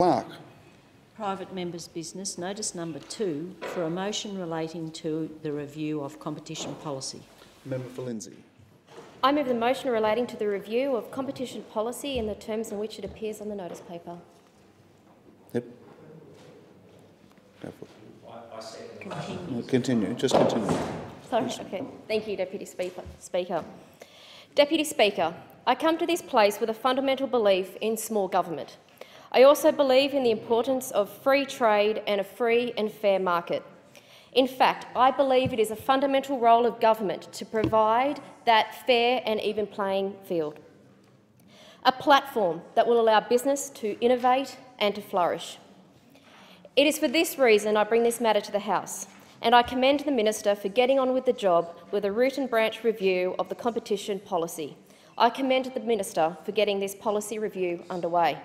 Clerk. Private members' business, notice number two, for a motion relating to the review of competition policy. Member for Lindsay. I move the motion relating to the review of competition policy in the terms in which it appears on the notice paper. Yep. Go for. Continue. No, Continue, just continue. Sorry. Okay. Thank you, Deputy Speaker. Speaker. Deputy Speaker, I come to this place with a fundamental belief in small government. I also believe in the importance of free trade and a free and fair market. In fact, I believe it is a fundamental role of government to provide that fair and even playing field. A platform that will allow business to innovate and to flourish. It is for this reason I bring this matter to the House, and I commend the Minister for getting on with the job with a root and branch review of the competition policy. I commend the Minister for getting this policy review underway.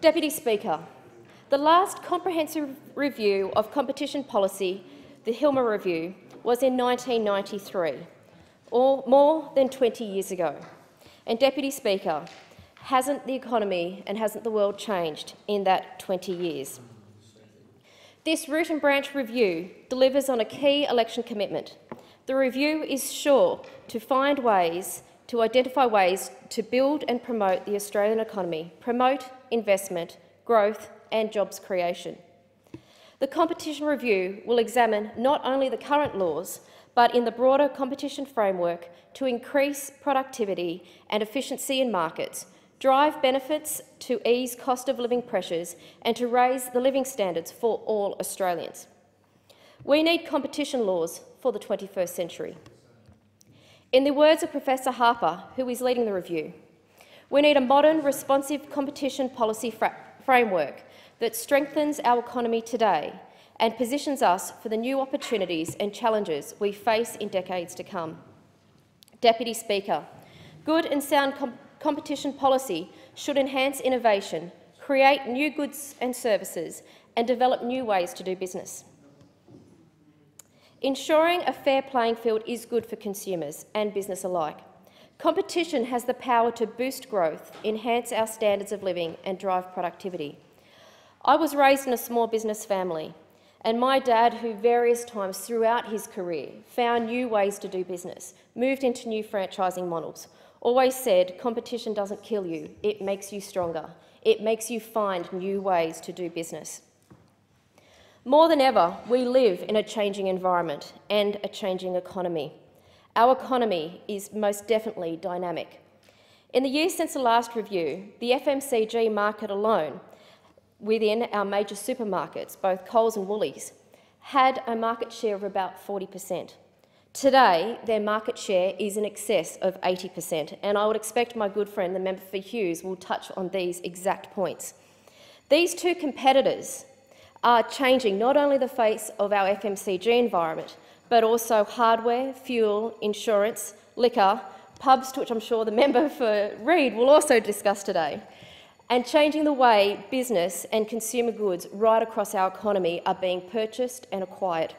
Deputy Speaker, the last comprehensive review of competition policy, the Hilmer Review, was in 1993, or more than 20 years ago. And Deputy Speaker, hasn't the economy and hasn't the world changed in that 20 years? This root and branch review delivers on a key election commitment. The review is sure to find ways to identify ways to build and promote the Australian economy, promote investment, growth and jobs creation. The competition review will examine not only the current laws, but in the broader competition framework to increase productivity and efficiency in markets, drive benefits to ease cost of living pressures and to raise the living standards for all Australians. We need competition laws for the 21st century. In the words of Professor Harper, who is leading the review, we need a modern, responsive competition policy fra framework that strengthens our economy today and positions us for the new opportunities and challenges we face in decades to come. Deputy Speaker, good and sound com competition policy should enhance innovation, create new goods and services and develop new ways to do business. Ensuring a fair playing field is good for consumers and business alike. Competition has the power to boost growth, enhance our standards of living and drive productivity. I was raised in a small business family, and my dad, who various times throughout his career found new ways to do business, moved into new franchising models, always said competition doesn't kill you, it makes you stronger. It makes you find new ways to do business. More than ever, we live in a changing environment and a changing economy. Our economy is most definitely dynamic. In the years since the last review, the FMCG market alone, within our major supermarkets, both Coles and Woolies, had a market share of about 40%. Today, their market share is in excess of 80%, and I would expect my good friend, the member for Hughes, will touch on these exact points. These two competitors are changing not only the face of our FMCG environment, but also hardware, fuel, insurance, liquor, pubs, which I'm sure the member for Reid will also discuss today, and changing the way business and consumer goods right across our economy are being purchased and acquired.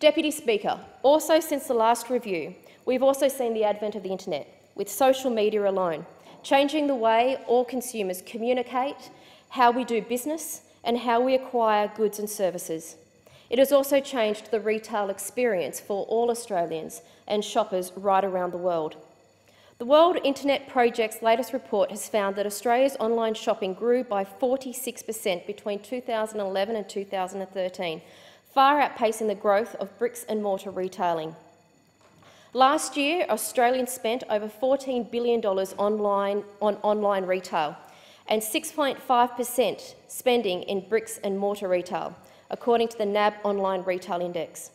Deputy Speaker, also since the last review, we've also seen the advent of the internet, with social media alone, changing the way all consumers communicate, how we do business, and how we acquire goods and services. It has also changed the retail experience for all Australians and shoppers right around the world. The World Internet Project's latest report has found that Australia's online shopping grew by 46% between 2011 and 2013, far outpacing the growth of bricks and mortar retailing. Last year, Australians spent over $14 billion online, on online retail, and 6.5% spending in bricks and mortar retail, according to the NAB Online Retail Index.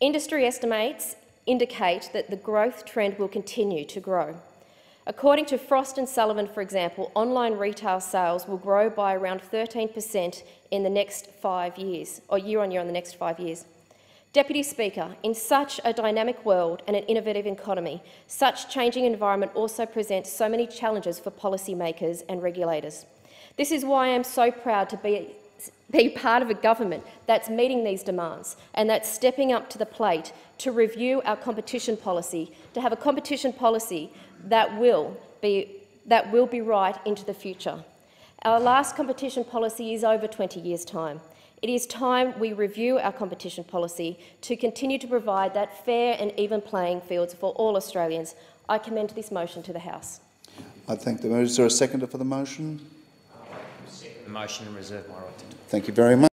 Industry estimates indicate that the growth trend will continue to grow. According to Frost and Sullivan, for example, online retail sales will grow by around 13% in the next five years, or year on year in the next five years. Deputy Speaker, in such a dynamic world and an innovative economy, such changing environment also presents so many challenges for policymakers and regulators. This is why I am so proud to be, be part of a government that's meeting these demands and that's stepping up to the plate to review our competition policy, to have a competition policy that will be, that will be right into the future. Our last competition policy is over 20 years' time. It is time we review our competition policy to continue to provide that fair and even playing fields for all Australians. I commend this motion to the House. I thank the motion. Is there a seconder for the motion? Second the motion and reserve my right to Thank you very much.